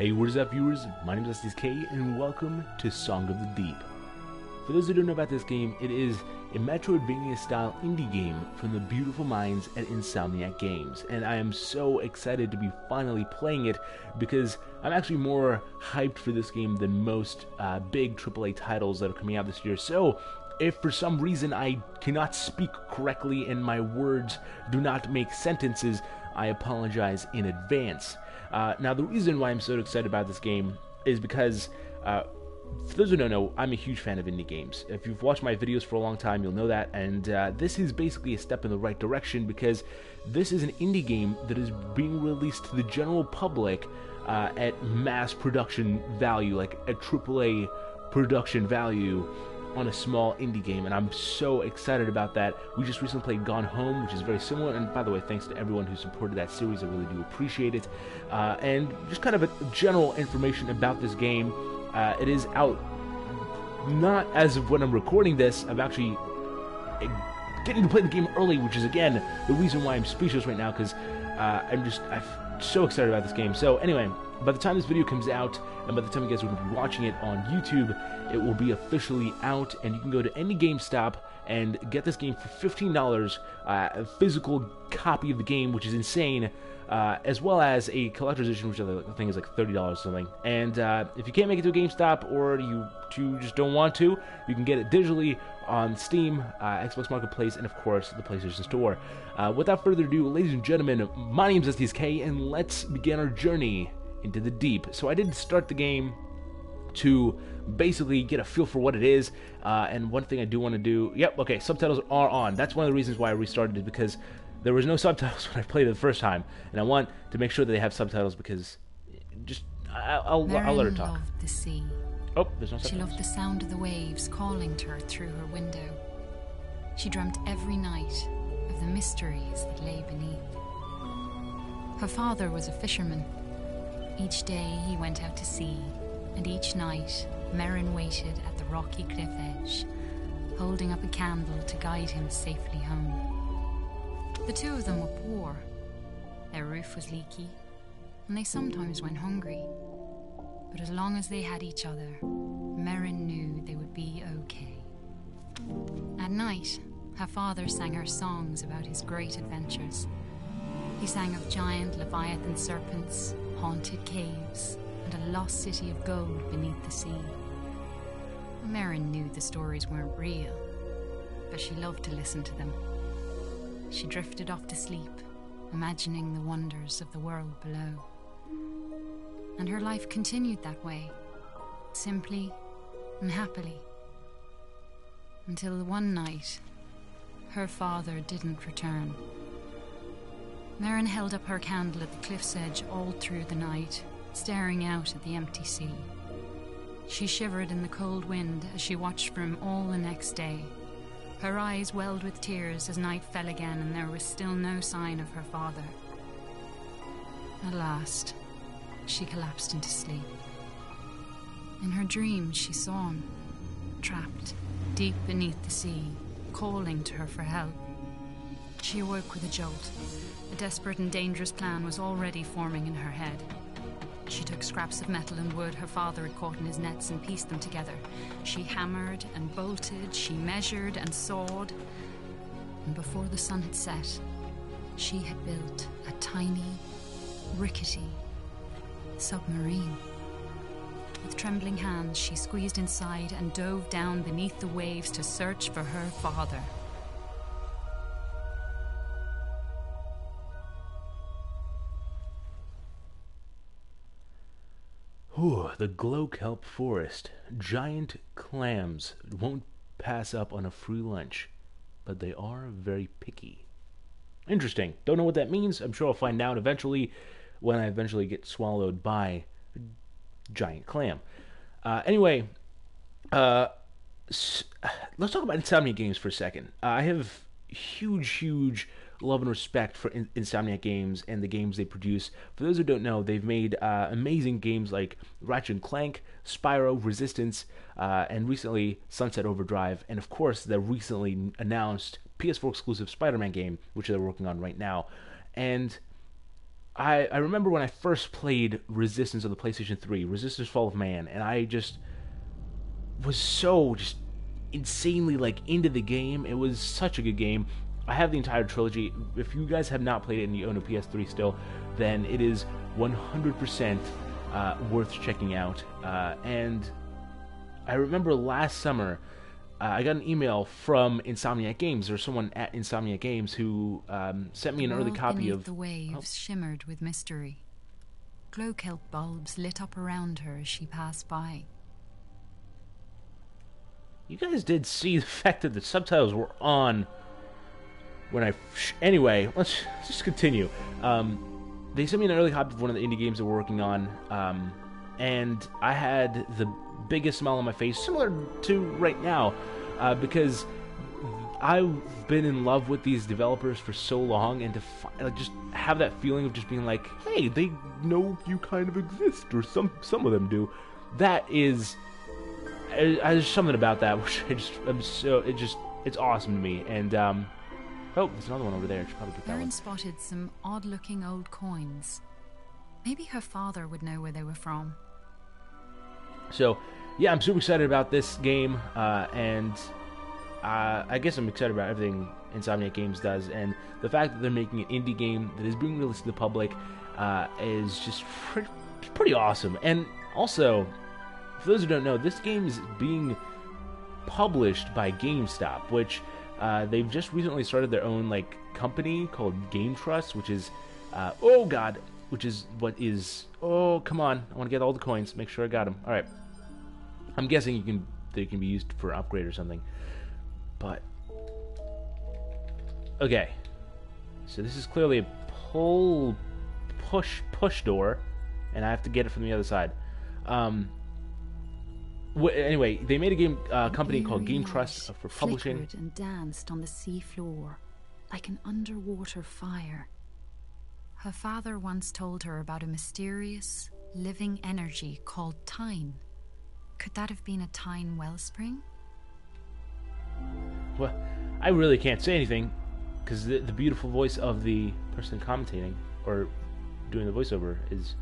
Hey, what is up, viewers? My name is SDSK, and welcome to Song of the Deep. For those who don't know about this game, it is a Metroidvania-style indie game from the beautiful minds at Insomniac Games, and I am so excited to be finally playing it because I'm actually more hyped for this game than most uh, big AAA titles that are coming out this year. So, if for some reason I cannot speak correctly and my words do not make sentences, I apologize in advance. Uh, now, the reason why I'm so excited about this game is because, uh, for those who don't know, I'm a huge fan of indie games. If you've watched my videos for a long time, you'll know that, and uh, this is basically a step in the right direction because this is an indie game that is being released to the general public uh, at mass production value, like a AAA production value on a small indie game, and I'm so excited about that. We just recently played Gone Home, which is very similar, and by the way, thanks to everyone who supported that series, I really do appreciate it. Uh, and just kind of a general information about this game. Uh, it is out not as of when I'm recording this. I'm actually eh, getting to play the game early, which is again the reason why I'm speechless right now because uh, I'm just I'm so excited about this game. So anyway, by the time this video comes out, and by the time you guys to be watching it on YouTube, it will be officially out, and you can go to any GameStop and get this game for $15, uh, a physical copy of the game, which is insane, uh, as well as a collector's edition, which I think is like $30 or something. And uh, if you can't make it to a GameStop or you, you just don't want to, you can get it digitally on Steam, uh, Xbox Marketplace, and of course the PlayStation Store. Uh, without further ado, ladies and gentlemen, my name is SDSK, and let's begin our journey into the deep. So I did start the game to basically get a feel for what it is. Uh, and one thing I do want to do, yep, okay, subtitles are on. That's one of the reasons why I restarted it because there was no subtitles when I played it the first time, and I want to make sure that they have subtitles because just I, I'll I'll, I'll let her talk. loved the sea. Oh, there's no She loved the sound of the waves calling to her through her window. She dreamt every night of the mysteries that lay beneath. Her father was a fisherman. Each day he went out to sea, and each night Merryn waited at the rocky cliff edge, holding up a candle to guide him safely home. The two of them were poor. Their roof was leaky, and they sometimes went hungry. But as long as they had each other, Merryn knew they would be okay. At night, her father sang her songs about his great adventures. He sang of giant leviathan serpents, haunted caves, and a lost city of gold beneath the sea. Merryn knew the stories weren't real, but she loved to listen to them. She drifted off to sleep, imagining the wonders of the world below. And her life continued that way, simply and happily. Until one night, her father didn't return. Merryn held up her candle at the cliff's edge all through the night, staring out at the empty sea. She shivered in the cold wind as she watched for him all the next day. Her eyes welled with tears as night fell again and there was still no sign of her father. At last, she collapsed into sleep. In her dreams, she saw him, trapped deep beneath the sea, calling to her for help. She awoke with a jolt. A desperate and dangerous plan was already forming in her head. She took scraps of metal and wood her father had caught in his nets and pieced them together. She hammered and bolted, she measured and sawed. And before the sun had set, she had built a tiny, rickety submarine. With trembling hands, she squeezed inside and dove down beneath the waves to search for her father. The glow kelp forest. Giant clams won't pass up on a free lunch, but they are very picky. Interesting. Don't know what that means. I'm sure I'll find out eventually when I eventually get swallowed by a giant clam. Uh, anyway, uh, let's talk about Insomniac games for a second. Uh, I have huge, huge love and respect for In- Insomniac games and the games they produce. For those who don't know, they've made uh, amazing games like Ratchet and Clank, Spyro, Resistance, uh, and recently Sunset Overdrive, and of course the recently announced PS4 exclusive Spider-Man game, which they're working on right now. And I, I remember when I first played Resistance on the PlayStation 3, Resistance Fall of Man, and I just was so just insanely like into the game. It was such a good game. I have the entire trilogy. If you guys have not played it and you own a PS3 still, then it is 100% uh, worth checking out. Uh, and I remember last summer, uh, I got an email from Insomniac Games or someone at Insomniac Games who um, sent me an early copy of. the waves oh. shimmered with mystery. Glow kelp bulbs lit up around her as she passed by. You guys did see the fact that the subtitles were on when I. Anyway, let's, just continue. Um, they sent me an early copy of one of the indie games that we're working on, um, and I had the biggest smile on my face, similar to right now, uh, because I've been in love with these developers for so long, and to fi- like, just have that feeling of just being like, hey, they know you kind of exist, or some some of them do. That is, I, I, there's something about that which I just I'm so it just it's awesome to me, and um, oh, there's another one over there. I should probably get that one. spotted some odd-looking old coins. Maybe her father would know where they were from. So, yeah, I'm super excited about this game, uh, and uh, I guess I'm excited about everything Insomniac Games does, and the fact that they're making an indie game that is being released to the public uh, is just pretty, pretty awesome. And also, for those who don't know, this game is being published by GameStop, which uh, they've just recently started their own like company called Game Trust, which is uh, oh god, which is what is oh come on, I want to get all the coins, make sure I got them. All right, I'm guessing you can they can be used for upgrade or something. But okay, so this is clearly a pull, push, push door, and I have to get it from the other side. Um, anyway, they made a game uh, company called Game Trust for publishing. and danced on the sea floor like an underwater fire. Her father once told her about a mysterious, living energy called Tyne. Could that have been a Tyne wellspring? Well, I really can't say anything because the, the beautiful voice of the person commentating or doing the voiceover is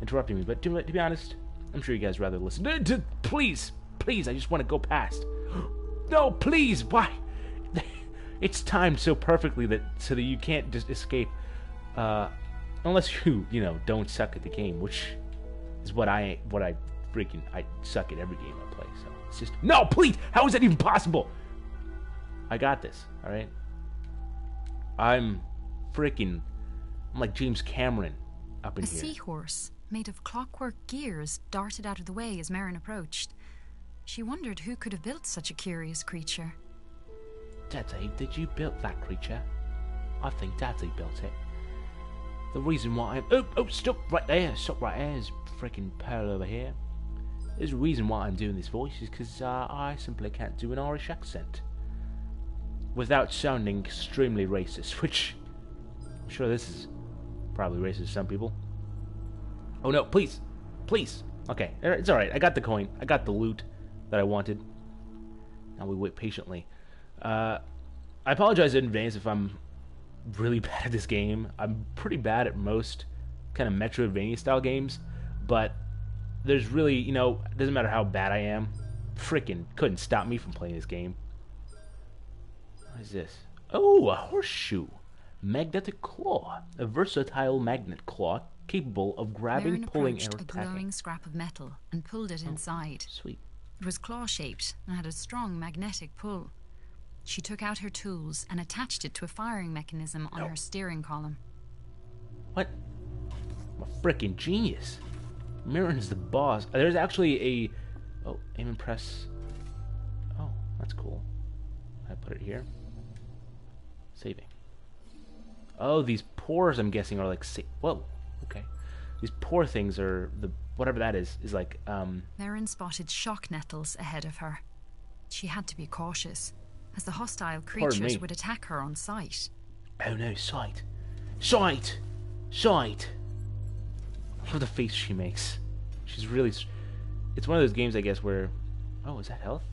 interrupting me. But to, to be honest, I'm sure you guys rather listen. please, please, I just want to go past. no, please, why? It's timed so perfectly that so that you can't just escape, uh, unless you you know don't suck at the game, which is what I what I freaking I suck at every game I play. So it's just no, please. How is that even possible? I got this. All right. I'm freaking. I'm like James Cameron up in a here. A seahorse made of clockwork gears darted out of the way as Merryn approached. She wondered who could have built such a curious creature. Daddy, did you build that creature? I think Daddy built it. The reason why I'm... Oh, oh, stop right there. Stop right there. There's freaking Pearl over here. There's a reason why I'm doing this voice is because uh, I simply can't do an Irish accent. Without sounding extremely racist, which... I'm sure this is probably racist to some people. Oh no, please. Please. Okay, it's alright. I got the coin. I got the loot that I wanted. Now we wait patiently. Uh, I apologize in advance if I'm really bad at this game. I'm pretty bad at most kind of Metroidvania style games, but there's really, you know, it doesn't matter how bad I am. Freaking couldn't stop me from playing this game. What is this? Oh, a horseshoe. Magnetic claw. A versatile magnet claw capable of grabbing, Merryn pulling, and a glowing scrap of metal and pulled it oh, inside. Sweet. It was claw-shaped and had a strong magnetic pull. She took out her tools and attached it to a firing mechanism on no. her steering column. What? I'm a freaking genius. Merryn's the boss. Uh, there's actually a... Oh, aim and press. Oh, that's cool. I put it here. Saving. Oh, these pores, I'm guessing, are like... Whoa. These poor things are... the Whatever that is, is like... um. Merryn spotted shock nettles ahead of her. She had to be cautious as the hostile creatures would attack her on sight. Oh no, sight. Sight! Sight! Look at the face she makes. She's really... It's one of those games, I guess, where... Oh, is that health?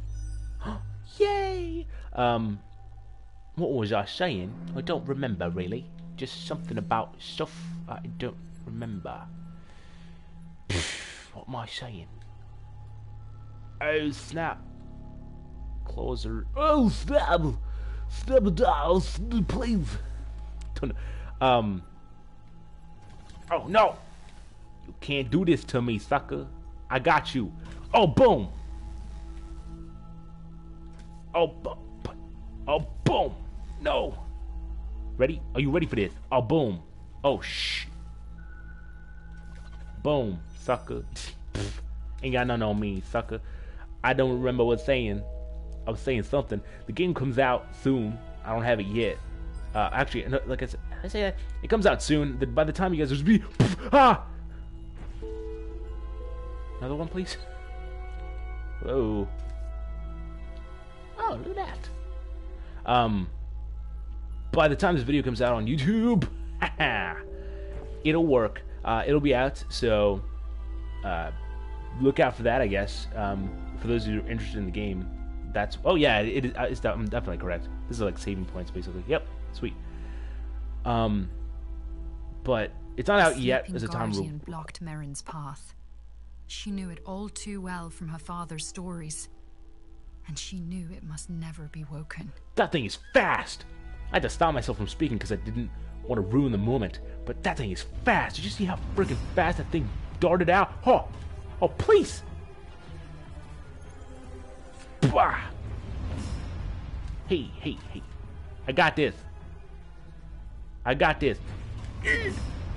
Yay! Um, what was I saying? I don't remember, really. Just something about stuff I don't... remember. what am I saying? Oh snap! Claws are. Oh snap! Snap down, please. Um. Oh no! You can't do this to me, sucker. I got you. Oh boom! Oh, oh boom! No! Ready? Are you ready for this? Oh boom! Oh shh! Boom, sucker. Ain't got nothing on me, sucker. I don't remember what saying. I was saying something. The game comes out soon. I don't have it yet. Uh, actually, like I said, I say that it comes out soon. By the time you guys, just be ah. Another one, please. Whoa. Oh, look at that. Um, by the time this video comes out on YouTube, it'll work. Uh, it'll be out, so uh, look out for that, I guess. Um, for those who are interested in the game, that's oh yeah, it, it, it's I'm definitely correct. This is like saving points, basically. Yep, sweet. Um, but it's not out yet as a time rule. blocked Merryn's path. She knew it all too well from her father's stories, and she knew it must never be woken. That thing is fast. I had to stop myself from speaking because I didn't want to ruin the moment. But that thing is fast. Did you see how freaking fast that thing darted out? Oh, oh, please. Bah. Hey, hey, hey. I got this. I got this. Eat,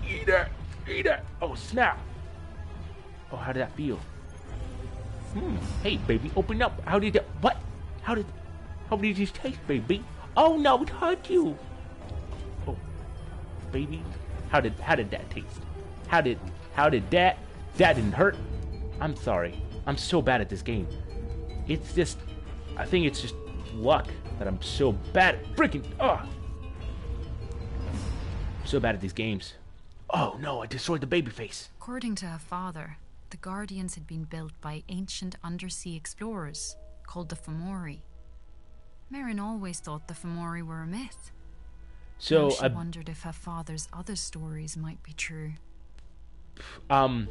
eat that, eat that. Oh, snap. Oh, how did that feel? Hmm. Hey, baby, open up. How did that? What? How did? How did this taste, baby? Oh no, it hurt you. Baby, how did how did that taste? How did how did that? That didn't hurt. I'm sorry. I'm so bad at this game. It's just, I think it's just luck that I'm so bad at freaking. Oh, so bad at these games. Oh no, I destroyed the baby face. According to her father, the Guardians had been built by ancient undersea explorers called the Fomori. Merryn always thought the Fomori were a myth. So she I wondered if her father's other stories might be true. Um,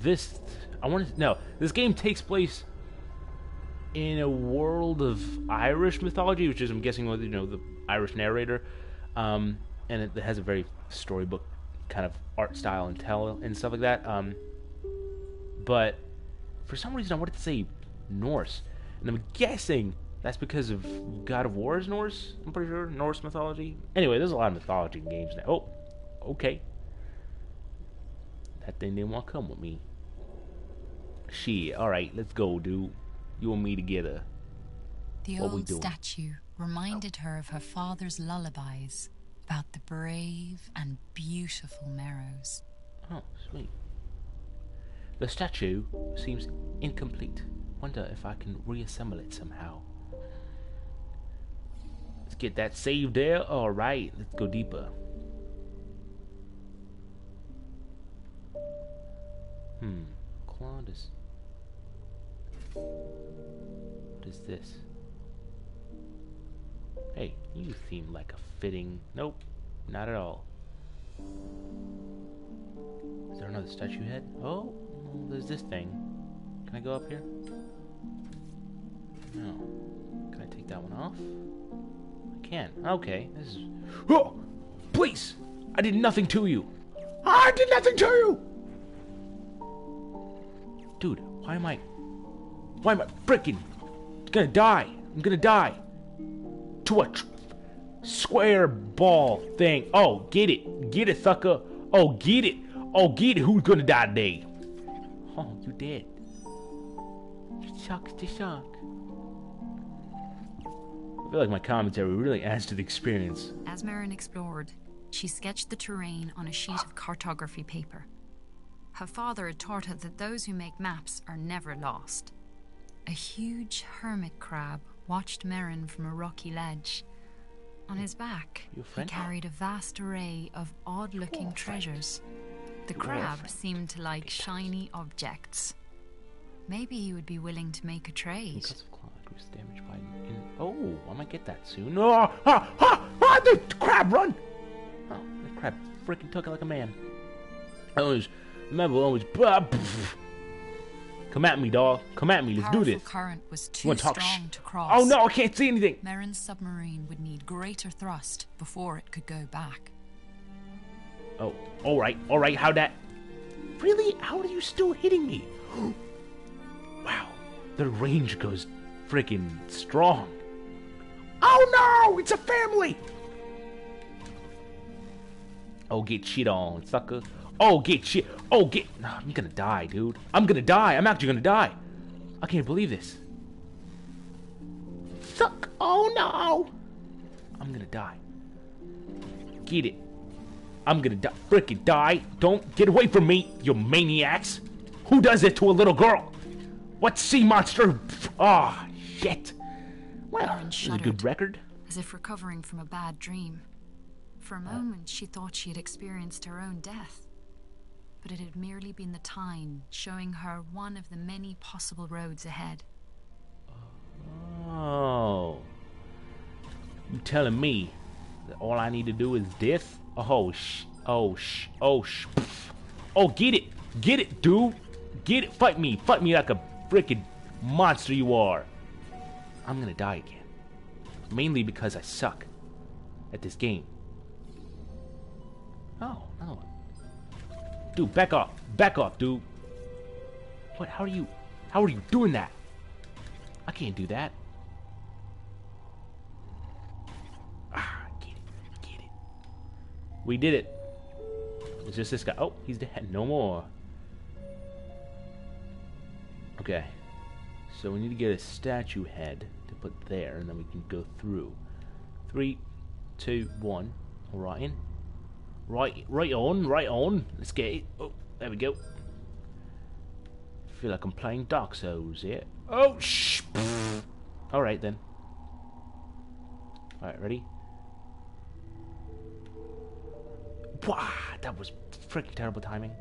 this I want to no. This game takes place in a world of Irish mythology, which is I'm guessing with you know the Irish narrator. Um, and it has a very storybook kind of art style and tell and stuff like that. Um, but for some reason, I wanted to say Norse, and I'm guessing that's because of God of War is Norse. I'm pretty sure Norse mythology. Anyway, there's a lot of mythology in games now. Oh, okay. That thing didn't want to come with me. Shit. All right, let's go, dude. You and me together. The What we old doing? statue reminded her of her father's lullabies about the brave and beautiful Merrows. Oh, sweet. The statue seems incomplete. Wonder if I can reassemble it somehow. Let's get that saved there. Alright, let's go deeper. Hmm. Claudius. What is this? Hey, you seem like a fitting. Nope, not at all. Is there another statue head? Oh, there's this thing. Can I go up here? No. Can I take that one off? Can. Okay. This is. Oh! Please! I did nothing to you! I did nothing to you! Dude, why am I. Why am I freaking. gonna die? I'm gonna die. To a tr- square ball thing. Oh, get it. Get it, sucker. Oh, get it. Oh, get it. Who's gonna die today? Oh, you dead. Shucks to shock. I feel like my commentary really adds to the experience. As Merryn explored, she sketched the terrain on a sheet of cartography paper. Her father had taught her that those who make maps are never lost. A huge hermit crab watched Merryn from a rocky ledge. On his back, he carried a vast array of odd looking Oh, treasures. The crab seemed to like shiny objects. Maybe he would be willing to make a trade. Because increase damage by. In- oh, I might get that soon. Oh, ah, ah, ah, the crab run! Oh, crap. Freaking took it like a man. I always remember always. Blah, Come at me, dog. Come at me. Let's Powerful do this. current was too strong sh- to cross. Oh no, I can't see anything. Merryn's submarine would need greater thrust before it could go back. Oh, all right, all right. How that? Really? How are you still hitting me? wow, the range goes freaking strong. Oh no! It's a family. Oh, get shit on, sucker. Oh, get shit. Oh, get. No, I'm gonna die, dude. I'm gonna die. I'm actually gonna die. I can't believe this. Suck. Oh no! I'm gonna die. Get it. I'm gonna die. Frickin' die. Don't get away from me, you maniacs. Who does it to a little girl? What sea monster? Ah, shit. Well, it's a good record. as if recovering from a bad dream. For a uh. moment, she thought she had experienced her own death. But it had merely been the time showing her one of the many possible roads ahead. Oh. You telling me that all I need to do is this? Oh, sh. Oh, sh. Oh, sh. Oh, get it. Get it, dude. Get it. Fight me. Fight me like a freaking monster you are. I'm gonna die again. Mainly because I suck at this game. Oh, one. Dude, back off. Back off, dude. What? How are you? How are you doing that? I can't do that. Ah, get it, get it. We did it. It's just this guy. Oh, he's dead. No more. Okay. So we need to get a statue head to put there, and then we can go through. Three, two, one. All right in. Right, right on, right on. Let's get it. Oh, there we go. feel like I'm playing Dark Souls here. Oh, shh. All right then. All right, ready? Wow, that was freaking terrible timing.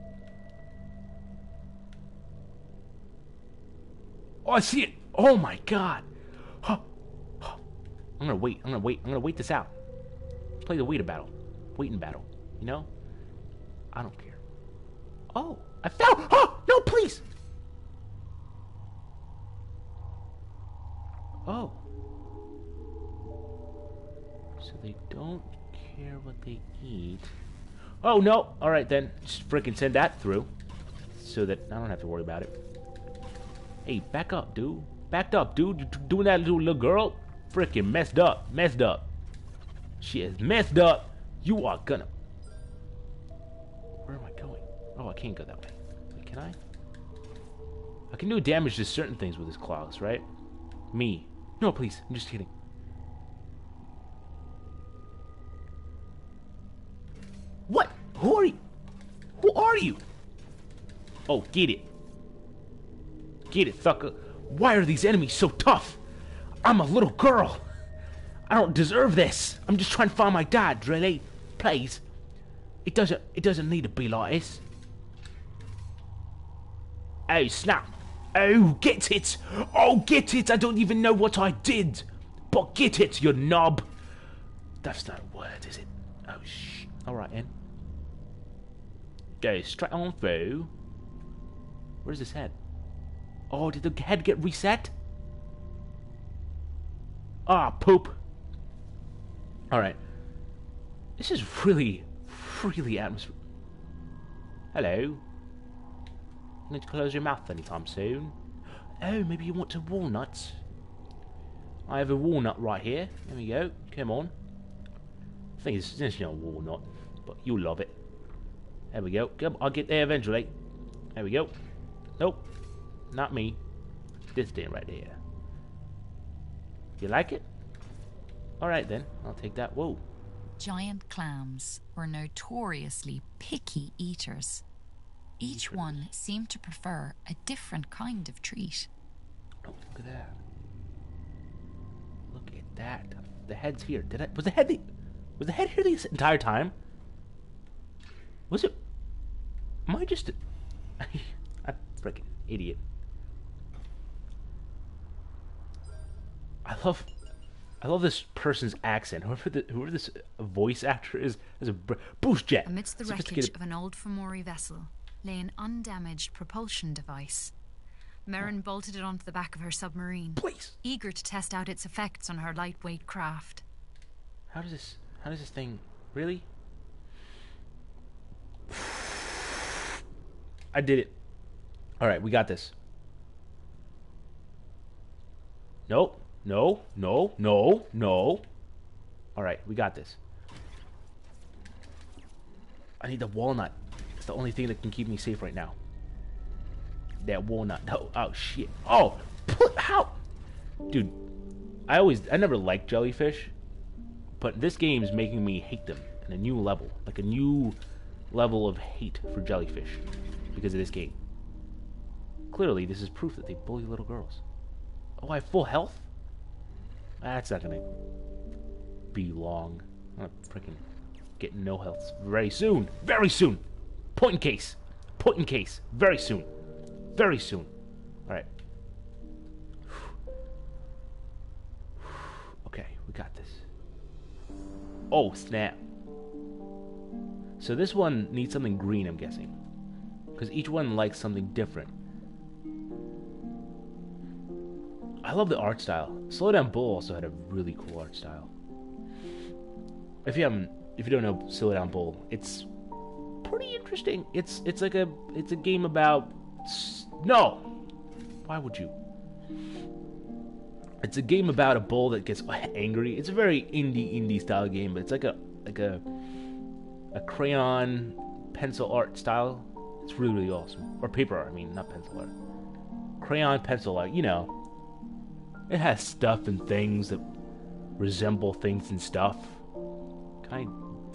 Oh, I see it. Oh my god. I'm gonna wait. I'm gonna wait. I'm gonna wait this out. Play the wait a battle. Waiting battle. You know? I don't care. Oh, I fell. Oh, no, please. Oh. So they don't care what they eat. Oh, no. All right, then. Just freaking send that through. So that I don't have to worry about it. Hey, back up, dude. Backed up, dude. You doing that little, little girl? Freaking messed up. Messed up. She is messed up. You are gonna. Where am I going? Oh, I can't go that way. Wait, can I? I can do damage to certain things with his claws, right? Me. No, please. I'm just kidding. What? Who are you? Who are you? Oh, get it. Get it, sucker. Why are these enemies so tough? I'm a little girl. I don't deserve this. I'm just trying to find my dad, really. Please. It doesn't it doesn't need to be like this. Oh snap. Oh get it! Oh get it! I don't even know what I did! But get it, you knob! That's not a word, is it? Oh shh. Alright then. Go straight on through. Where's his head? Oh, did the head get reset? Ah, poop. Alright. This is really, really atmosphere. Hello. Need to close your mouth anytime soon. Oh, maybe you want some walnuts. I have a walnut right here. There we go. Come on. I think it's, not a walnut, but you'll love it. There we go. Come, I'll get there eventually. There we go. Nope. Not me. This thing right there. You like it? Alright then. I'll take that. Whoa. Giant clams were notoriously picky eaters. Each one seemed to prefer a different kind of treat. Oh, look at that. Look at that. The head's here. Did I was the head the, was the head here the entire time? Was it Am I just a freaking idiot. I love I love this person's accent. Whoever the, whoever this voice actor is, is a boost jet. Amidst the wreckage of an old Fomori vessel lay an undamaged propulsion device. Merryn bolted it onto the back of her submarine, Please. eager to test out its effects on her lightweight craft. How does this? How does this thing really? I did it. All right, we got this. Nope. No. No. No. No. All right, we got this. I need the walnut. It's the only thing that can keep me safe right now. That walnut. Oh, oh shit. Oh, how? Dude, I always, I never liked jellyfish, but this game is making me hate them in a new level, like a new level of hate for jellyfish because of this game. Clearly, this is proof that they bully little girls. Oh, I have full health? That's not gonna be long. I'm freaking get no health very soon. Very soon. Point in case. Point in case. Very soon. Very soon. Alright. Okay, we got this. Oh, snap. So this one needs something green, I'm guessing. Because each one likes something different. I love the art style. Slowdown Bull also had a really cool art style. If you haven't, if you don't know Slowdown Bull, it's pretty interesting. It's it's like a it's a game about no. Why would you? It's a game about a bull that gets angry. It's a very indie indie style game, but it's like a like a a crayon pencil art style. It's really really awesome. Or paper art, I mean, not pencil art. Crayon pencil art, you know. It has stuff and things that resemble things and stuff. Can I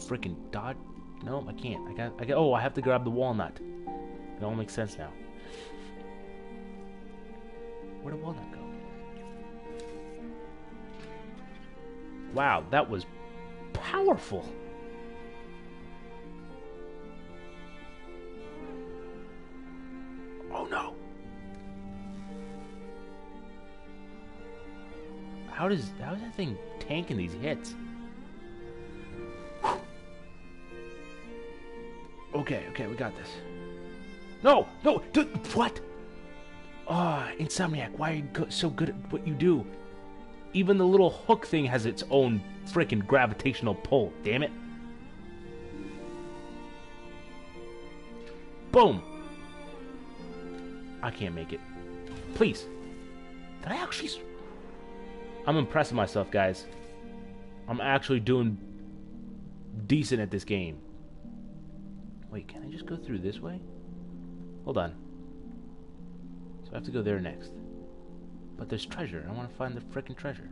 freaking dodge? No, I can't. I got. I got. Oh, I have to grab the walnut. It all makes sense now. Where'd the walnut go? Wow, that was powerful. How does how is that thing tanking these hits? Okay, okay, we got this. No, no, what? Ah, oh, Insomniac, why are you so good at what you do? Even the little hook thing has its own freaking gravitational pull, damn it. Boom. I can't make it. Please. Did I actually... I'm impressing myself, guys. I'm actually doing decent at this game. Wait, can I just go through this way? Hold on. So I have to go there next. But there's treasure. I want to find the freaking treasure.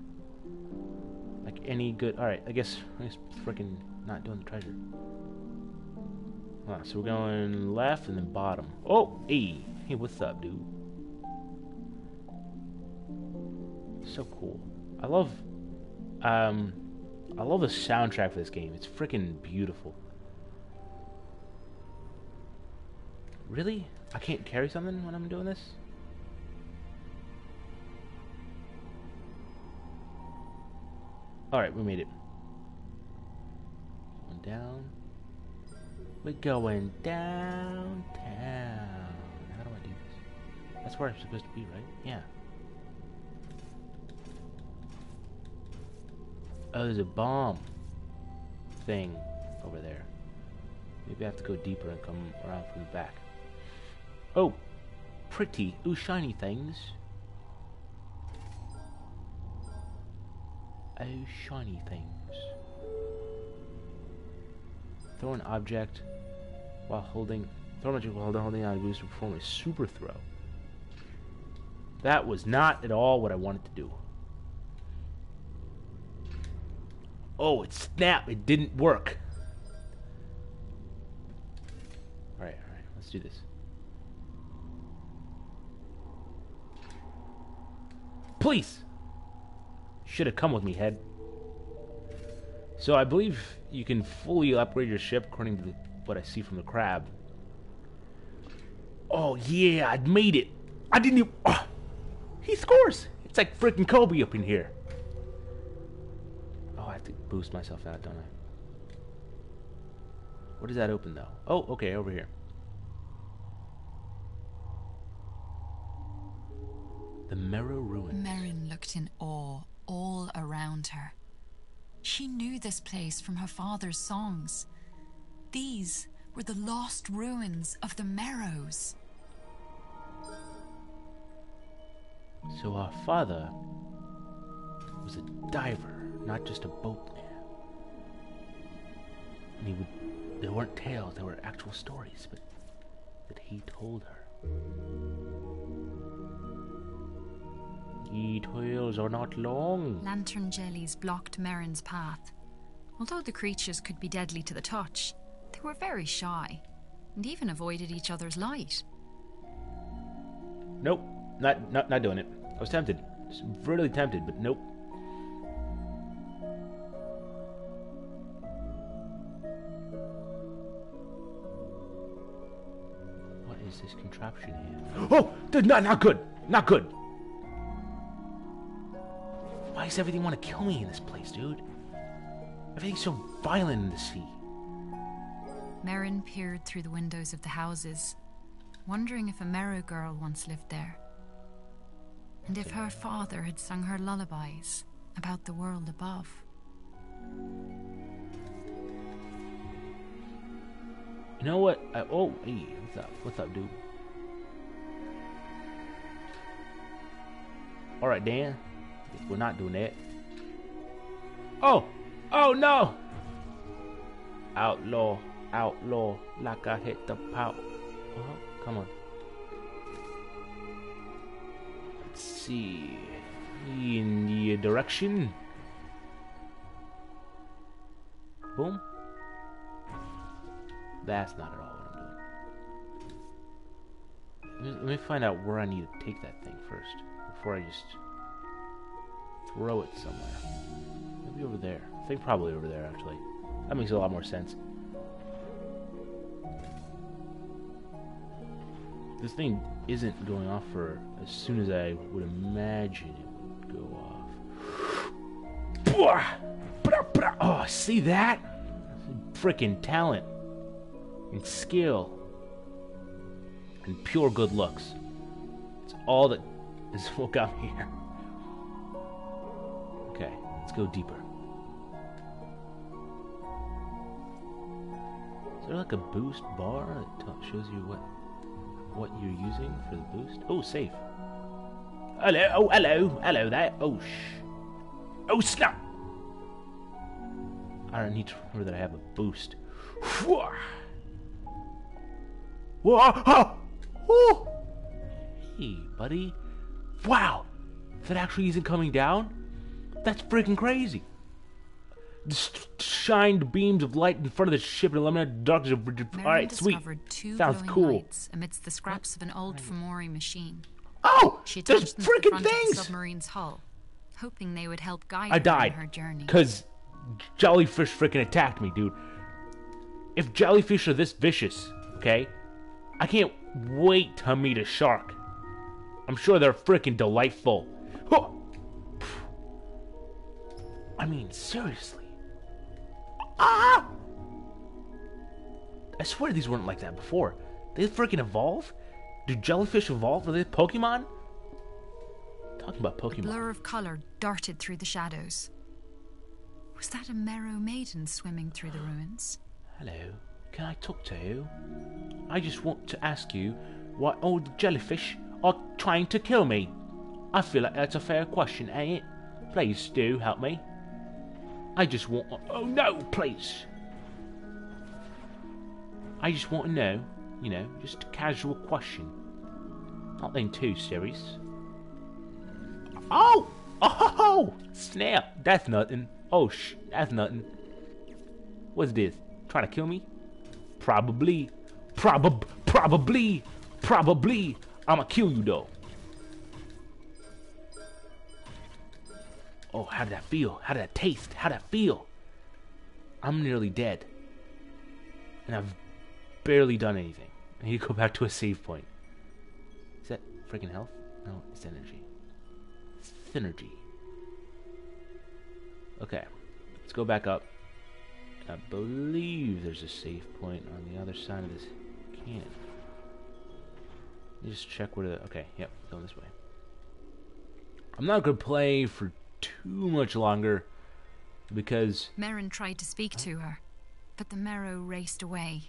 Like any good... Alright, I guess... I guess freaking not doing the treasure. so we're going left and then bottom. Oh, hey. Hey, what's up, dude? So cool. I love... Um... I love the soundtrack for this game. It's freaking beautiful. Really? I can't carry something when I'm doing this? Alright, we made it. Going down. We're going downtown. How do I do this? That's where I'm supposed to be, right? Yeah. Oh, there's a bomb thing over there. Maybe I have to go deeper and come around from the back. Oh, pretty. Ooh, shiny things. Oh, shiny things. Throw an object while holding... Throw an object while holding on boost to perform a super throw. That was not at all what I wanted to do. Oh, it snapped. It didn't work. Alright, alright. Let's do this. Please! Should have come with me, head. So I believe you can fully upgrade your ship according to the, what I see from the crab. Oh yeah, I made it. I didn't even... Oh, ah, he scores! It's like freaking Kobe up in here. Have to boost myself out, don't I? What does that open, though? Oh, okay, over here. The Merrow Ruins. Merryn looked in awe all around her. She knew this place from her father's songs. These were the lost ruins of the Merrows. So our father was a diver, not just a boatman. And he would there weren't tales, there were actual stories, but that he told her. Ye toils are not long. Lantern jellies blocked Merryn's path. Although the creatures could be deadly to the touch, they were very shy and even avoided each other's light. Nope, not not not doing it. I was tempted, really tempted, but nope. Contraption here? Oh, dude, not not good, not good. Why does everything want to kill me in this place, dude? Everything's so violent in the sea. Merryn peered through the windows of the houses, wondering if a Merrow girl once lived there. And if her father had sung her lullabies about the world above. You know what? I, oh, hey, what's up? What's up, dude? All right, Dan. We're not doing that. Oh, oh no! Outlaw, outlaw, like I hit the pout. Uh-huh. Come on. Let's see. In the direction. Boom. That's not at all what I'm doing. Let me find out where I need to take that thing first before I just throw it somewhere. Maybe over there. I think probably over there, actually. That makes a lot more sense. This thing isn't going off for as soon as I would imagine it would go off. Oh, see that? Freaking talent and skill and pure good looks. It's all that is what got me here. Okay, let's go deeper. Is there like a boost bar that shows you what what you're using for the boost? Oh, safe. Hello, oh, hello, hello there. Oh, sh. Oh, snap! I don't need to remember that I have a boost. Whoa! Whoa! Oh! oh! Hey, buddy. Wow! That actually isn't coming down? That's freaking crazy. Just shined beams of light in front of the ship and eliminated darkness. All right, sweet. Two Sounds cool. lights amidst the scraps of an old Fomori machine. Oh, She there's attached them to the freaking front of the things. submarine's hull, hoping they would help guide I died on her journey. because jellyfish freaking attacked me, dude. If jellyfish are this vicious, okay, I can't wait to meet a shark. I'm sure they're freaking delightful. I mean, seriously. Ah! I swear these weren't like that before. They freaking evolve? Do jellyfish evolve? Are they Pokemon? Talking about Pokemon. A blur of colour darted through the shadows. Was that a Merrow maiden swimming through the ruins? Hello, can I talk to you? I just want to ask you why all the jellyfish are trying to kill me. I feel like that's a fair question, ain't it? Please do help me. I just want. Oh no, please. I just want to know, you know, just a casual question. Nothing too serious. Oh! Oh! Snap! That's nothing. Oh, sh! That's nothing. What's this? Trying to kill me? Probably. Probab. Probably. Probably. I'ma kill you though. Oh, how did that feel? How did that taste? How did that feel? I'm nearly dead. And I've barely done anything. I need to go back to a save point. Is that freaking health? No, it's energy. Synergy. Okay. Let's go back up. I believe there's a save point on the other side of this cannon. Just check where the... Okay, yep, going this way. I'm not going to play for too much longer because... Merryn tried to speak to her, but the Merrow raced away.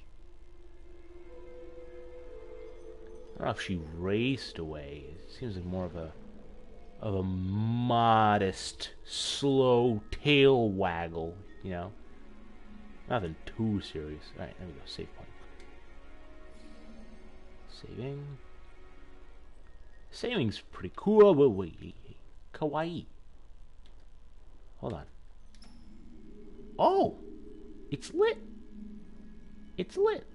I don't know if she raced away. It seems like more of a of a modest, slow tail waggle, you know? Nothing too serious. Alright, there we go. Save point. Saving. Saving's pretty cool. Wait, wait. Kawaii. Hold on. Oh! It's lit! It's lit!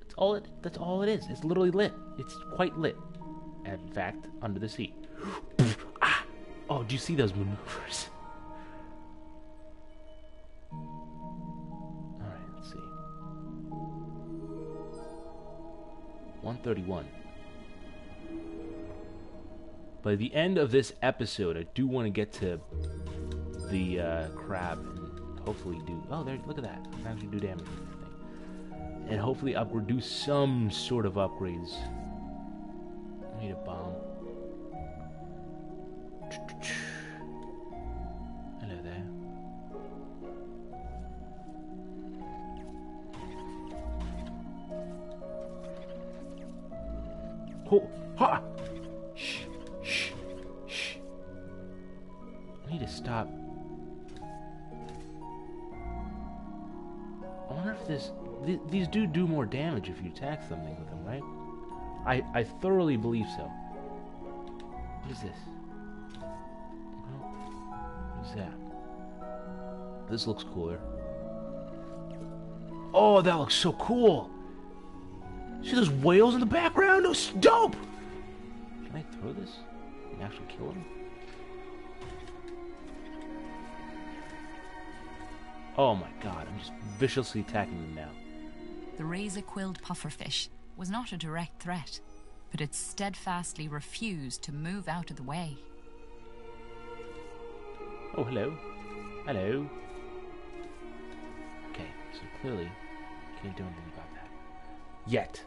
That's all it that's all it is. It's literally lit. It's quite lit. In fact, under the sea. ah! Oh, do you see those maneuvers? Alright, let's see. 131. By the end of this episode, I do want to get to the uh, crab and hopefully do. Oh, there! Look at that. I can actually do damage and hopefully upgrade, do some sort of upgrades. I need a bomb. Damage if you attack something with them, right? I, I thoroughly believe so. What is this? What is that? This looks cooler. Oh, that looks so cool! See those whales in the background? Those dope! Can I throw this and actually kill him? Oh my god, I'm just viciously attacking them now. The razor-quilled pufferfish was not a direct threat, but it steadfastly refused to move out of the way. Oh, hello. Hello. Okay, so clearly can't do anything about that. Yet.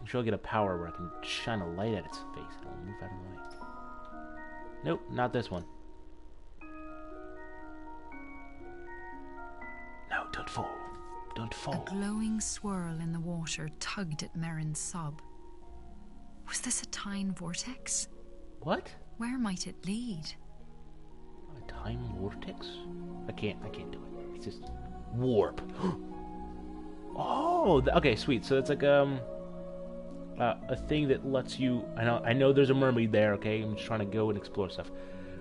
I'm sure I'll get a power where I can shine a light at its face and it'll move out of the way. Nope, not this one. Don't fall. A glowing swirl in the water tugged at Merryn's sob. Was this a time vortex? What? Where might it lead? A time vortex? I can't. I can't do it. It's just warp. oh, okay, sweet. So it's like um uh, a thing that lets you. I know. I know there's a mermaid there. Okay, I'm just trying to go and explore stuff.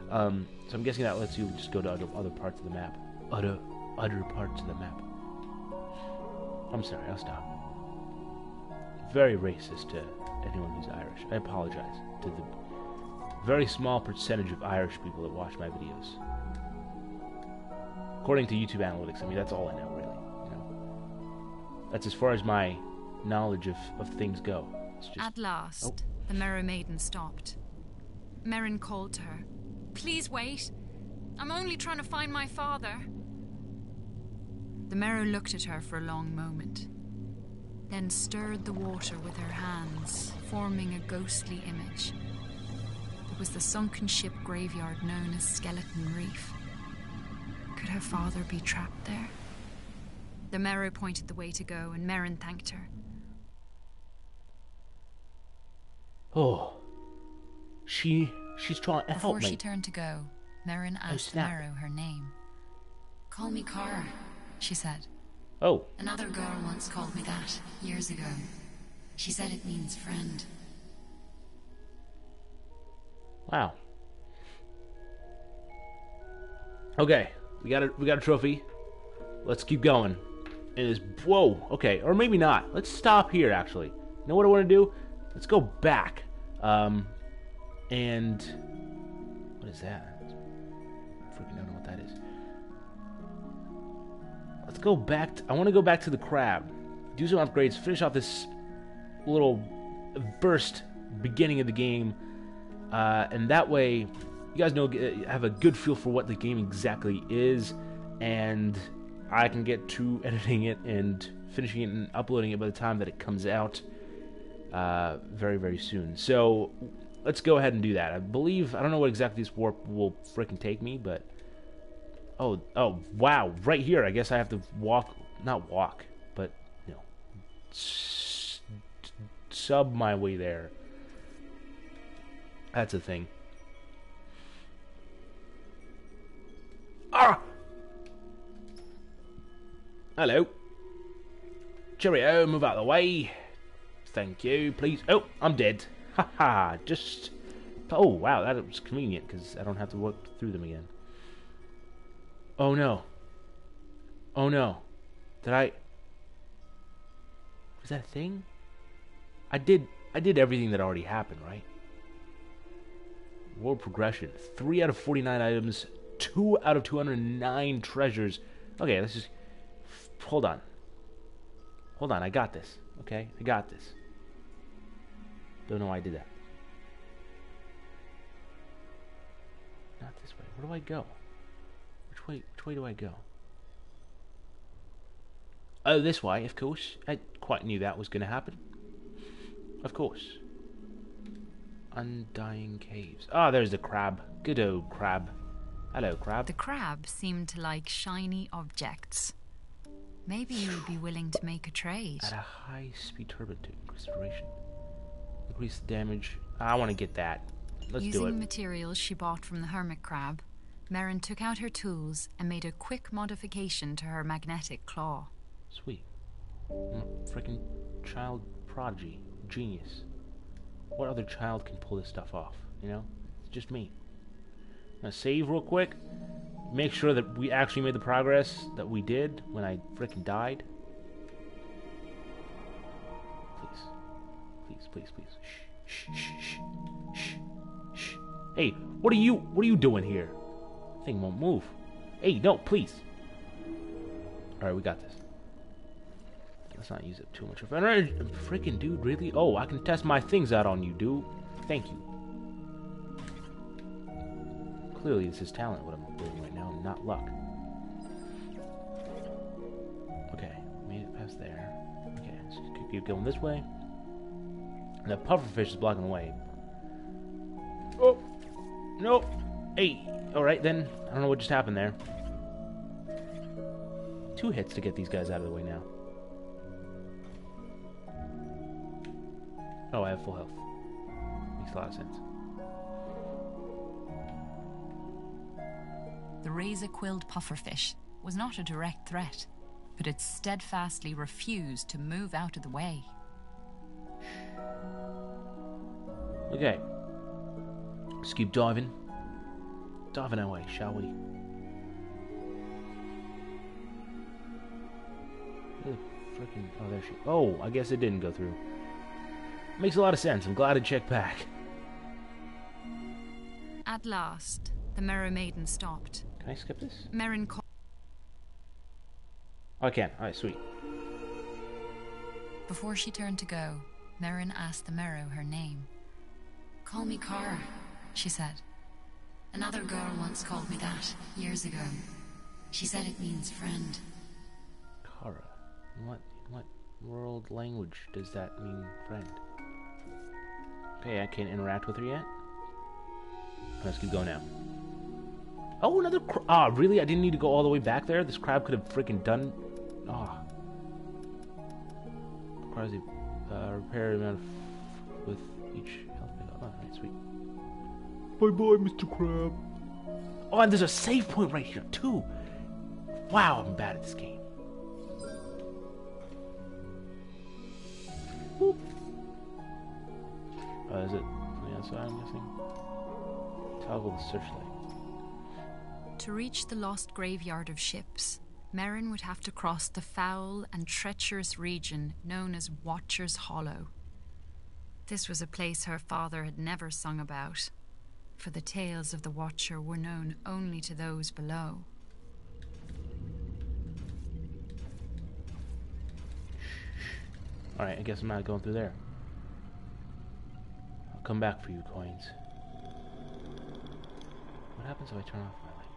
Um, so I'm guessing that lets you just go to other, other parts of the map. Other other parts of the map. I'm sorry. I'll stop. Very racist to anyone who's Irish. I apologize to the very small percentage of Irish people that watch my videos. According to YouTube analytics, I mean that's all I know really. You know, that's as far as my knowledge of, of things go. Just At last, Oh. the Merrow maiden stopped. Merryn called to her. Please wait. I'm only trying to find my father. The Merrow looked at her for a long moment, then stirred the water with her hands, forming a ghostly image. It was the sunken ship graveyard known as Skeleton Reef. Could her father be trapped there? The Merrow pointed the way to go, and Merryn thanked her. oh, she she's trying to help me. Before she turned to go, Merryn oh, asked snap. Merrow her name. Call me Cara, she said. oh, Another girl once called me that, years ago. She said it means friend. wow. Okay, we got a we got a trophy. Let's keep going. And it's whoa. Okay, or maybe not. Let's stop here. Actually, you know what I want to do? Let's go back. Um, and what is that? I Freaking don't Let's go back. To, I want to go back to the crab. Do some upgrades. Finish off this little burst beginning of the game, uh, and that way, you guys know uh, have a good feel for what the game exactly is, and I can get to editing it and finishing it and uploading it by the time that it comes out uh, very, very soon. So let's go ahead and do that. I believe, I don't know what exactly this warp will freaking take me, but. Oh, oh, wow, right here. I guess I have to walk, not walk, but, you know, sub my way there. That's a thing. Ah! Hello. Cheerio, move out of the way. Thank you, please. Oh, I'm dead. Haha, just... Oh, wow, that was convenient, because I don't have to walk through them again. Oh, no. Oh, no. Did I... Was that a thing? I did... I did everything that already happened, right? World progression. 3 out of 49 items. 2 out of 209 treasures. Okay, let's just... Hold on. Hold on, I got this. Okay? I got this. Don't know why I did that. Not this way. Where do I go? Which way which way do I go? Oh, this way, of course. I quite knew that was going to happen. Of course. Undying Caves. Ah, oh, there's the crab. Good old crab. Hello, crab. The crab seemed to like shiny objects. Maybe you would be willing to make a trade. At a high speed turbine restoration. Increase duration. Increase damage. I want to get that. Let's Using do it. materials she bought from the hermit crab, Merryn took out her tools and made a quick modification to her magnetic claw. Sweet. Mm, I'm freaking child prodigy. Genius. What other child can pull this stuff off? You know? It's just me. Now save real quick. Make sure that we actually made the progress that we did when I freaking died. Please. Please, please, please. Shh, shh, shh, shh, shh. Hey, what are you, what are you doing here? Thing won't move. Hey, no, please. Alright, we got this. Let's not use it too much of energy. Freaking dude, really? Oh, I can test my things out on you, dude. Thank you. Clearly, this is talent, what I'm doing right now, not luck. Okay, made it past there. Okay, let's keep going this way. And the pufferfish is blocking the way. Oh! Nope! Hey! Alright then, I don't know what just happened there. Two hits to get these guys out of the way now. Oh, I have full health. Makes a lot of sense. The razor-quilled pufferfish was not a direct threat, but it steadfastly refused to move out of the way. Okay. Let's keep diving. Diving our way, shall we? Freaking. Oh, there she. Oh, I guess it didn't go through. Makes a lot of sense. I'm glad to check back. At last, the Merrow Maiden stopped. Can I skip this? Merryn called. Oh, I can. Alright, sweet. Before she turned to go, Merryn asked the Merrow her name. Call me Kara, she said. Another girl once called me that, years ago. She said it means friend. Kara. What, what world language does that mean friend? Okay, I can't interact with her yet. Let's keep going now. Oh, another Ah, really? I didn't need to go all the way back there? This crab could have freaking done... Ah. Requires uh, repair amount with each Bye-bye, Mr. Crab. Oh, and there's a save point right here, too. Wow, I'm bad at this game. Boop. Uh, is it on the outside, I'm guessing? Toggle the searchlight. To reach the lost graveyard of ships, Merryn would have to cross the foul and treacherous region known as Watcher's Hollow. This was a place her father had never sung about, for the tales of the Watcher were known only to those below. Alright, I guess I'm not going through there. I'll come back for you, coins. What happens if I turn off my light?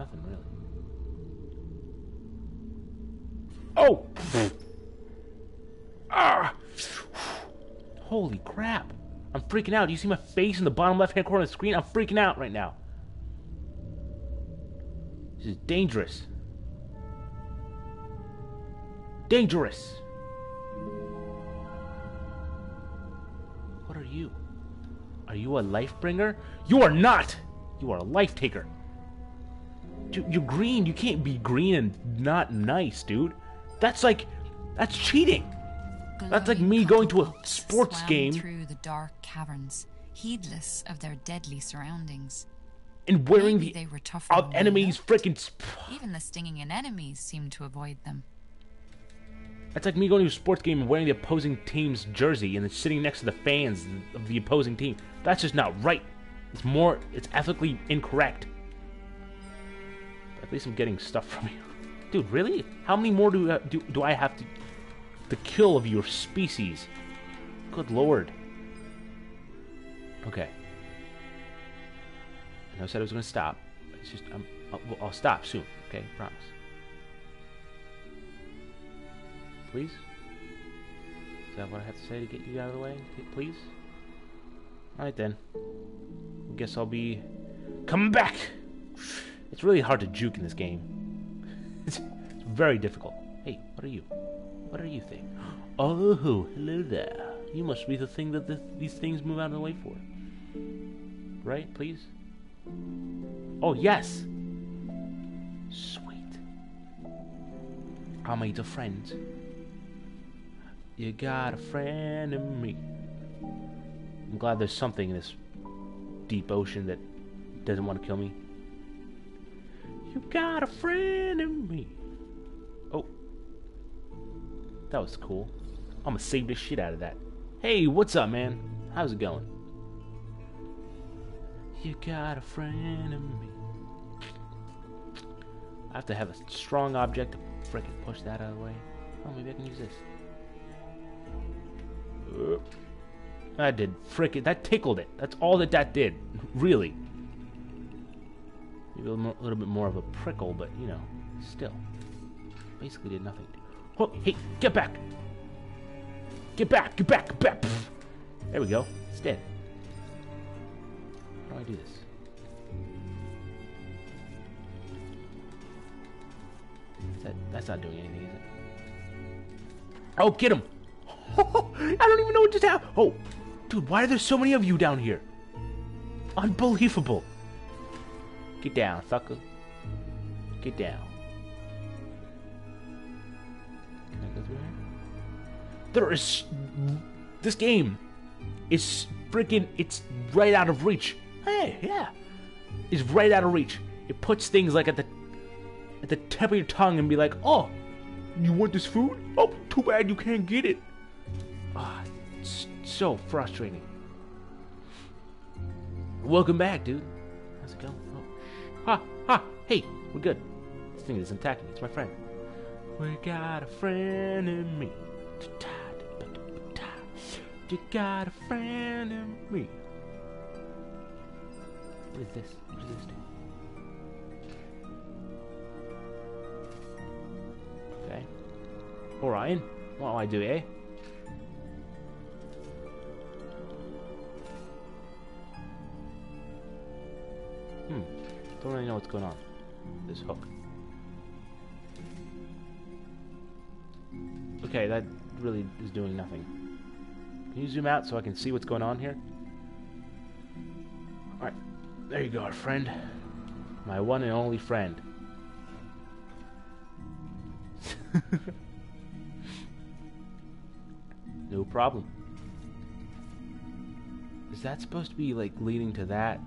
Nothing really. Oh! ah! Holy crap! I'm freaking out. Do you see my face in the bottom left hand corner of the screen? I'm freaking out right now. This is dangerous. Dangerous! What are you? Are you a life bringer? You are not! You are a life taker. Dude, you're green. You can't be green and not nice, dude. That's like, that's cheating. That's like me going to a sports game through the dark caverns, heedless of their deadly surroundings. And wearing Maybe the they were tougher out enemies freaking. Even the stinging enemies seemed to avoid them. That's like me going to a sports game and wearing the opposing team's jersey and then sitting next to the fans of the opposing team. That's just not right. It's more, it's ethically incorrect. But at least I'm getting stuff from you. Dude, really? How many more do, uh, do, do I have to, to kill of your species? Good lord. Okay. I said I was going to stop. It's just, I'm, I'll, I'll stop soon, okay? Promise. Please? Is that what I have to say to get you out of the way? Please? Alright then. Guess I'll be coming back! It's really hard to juke in this game. It's very difficult. Hey, what are you? What are you thing? Oh, hello there. You must be the thing that this, these things move out of the way for. Right, please? Oh, yes! Sweet. I made a friend. You got a friend in me. I'm glad there's something in this deep ocean that doesn't want to kill me. You got a friend in me. That was cool. I'm gonna save the shit out of that. Hey, what's up, man? How's it going? You got a friend in me. I have to have a strong object to frickin' push that out of the way. Oh, maybe I can use this. That did frickin' that tickled it. That's all that that did. Really. Maybe a little bit more of a prickle, but you know, still. Basically did nothing. Hey, get back! Get back, get back, get back! There we go. It's dead. How do I do this? Is that, that's not doing anything, is it? Oh, get him! I don't even know what just happened. Oh, dude, why are there so many of you down here? Unbelievable. Get down, sucker. Get down. There is. This game is freaking. It's right out of reach. Hey, yeah. It's right out of reach. It puts things like at the at the tip of your tongue and be like, oh, you want this food? Oh, too bad you can't get it. Ah, it's so frustrating. Welcome back, dude. How's it going? Oh. Ha, ha, hey, we're good. This thing isn't attacking me. It's my friend. We got a friend in me. You got a friend in me. What is this? What does this do? Okay. Orion, what do I do here? Hmm. Don't really know what's going on. This hook. Okay, that really is doing nothing. Can you zoom out so I can see what's going on here? Alright. There you go, our friend. My one and only friend. no problem. Is that supposed to be like leading to that?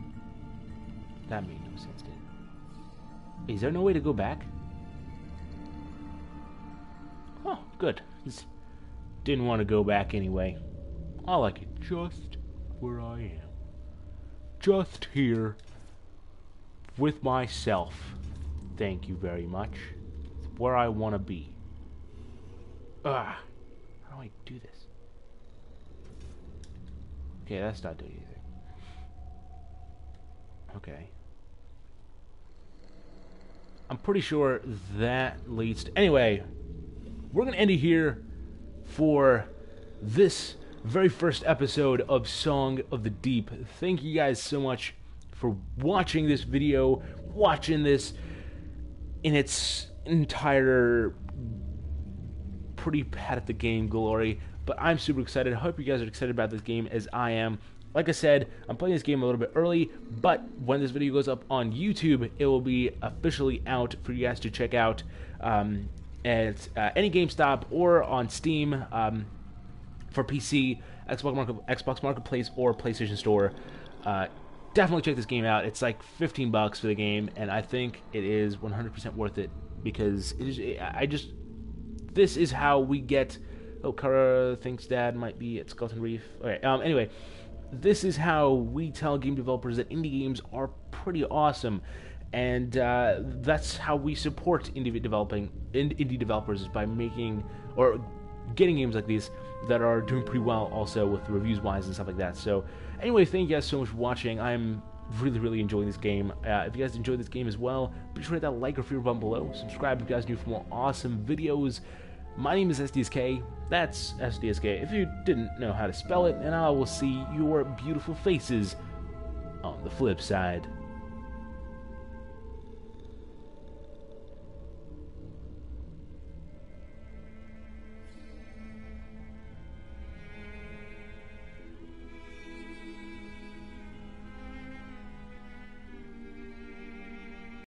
That made no sense, did it? Is there no way to go back? Oh, good. Just didn't want to go back anyway. I like it just where I am. Just here with myself. Thank you very much. It's where I want to be. Ah, how do I do this? Okay, that's not doing anything. Okay. I'm pretty sure that leads to. Anyway, we're going to end it here for this very first episode of Song of the Deep. Thank you guys so much for watching this video, watching this in its entire pretty bad at the game glory. But I'm super excited. I hope you guys are excited about this game as I am. Like I said, I'm playing this game a little bit early, but when this video goes up on YouTube, it will be officially out for you guys to check out um, at uh, any GameStop or on Steam um, for PC, Xbox, Market, Xbox Marketplace, or PlayStation Store. Uh, definitely check this game out. It's like 15 bucks for the game, and I think it is 100% worth it because it is. I just this is how we get. Oh, Kara thinks Dad might be at Skeleton Reef. Okay. Um. Anyway, this is how we tell game developers that indie games are pretty awesome, and uh, that's how we support indie developing indie developers is by making or getting games like these that are doing pretty well also with reviews wise and stuff like that. So anyway, thank you guys so much for watching. I'm really, really enjoying this game. Uh, if you guys enjoyed this game as well, be sure to hit that like or favorite button below. Subscribe if you guys new for more awesome videos. My name is SDSK. That's SDSK. If you didn't know how to spell it, and I will see your beautiful faces on the flip side.